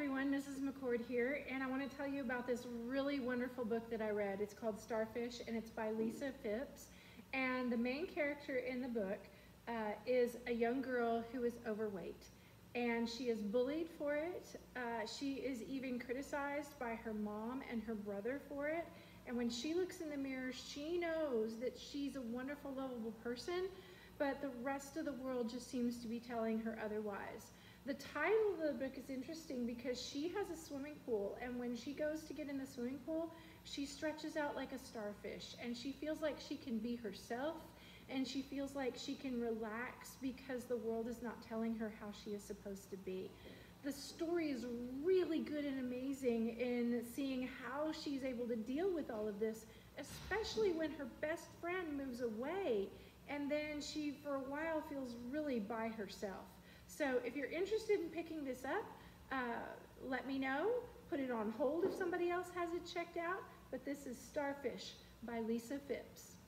everyone, Mrs. McCord here, and I want to tell you about this really wonderful book that I read. It's called Starfish, and it's by Lisa Fipps. And the main character in the book uh, is a young girl who is overweight, and she is bullied for it. Uh, she is even criticized by her mom and her brother for it. And when she looks in the mirror, she knows that she's a wonderful, lovable person, but the rest of the world just seems to be telling her otherwise. The title of the book is interesting because she has a swimming pool, and when she goes to get in the swimming pool, she stretches out like a starfish, and she feels like she can be herself, and she feels like she can relax because the world is not telling her how she is supposed to be. The story is really good and amazing in seeing how she's able to deal with all of this, especially when her best friend moves away, and then she, for a while, feels really by herself. So if you're interested in picking this up, uh, let me know. Put it on hold if somebody else has it checked out. But this is Starfish by Lisa Fipps.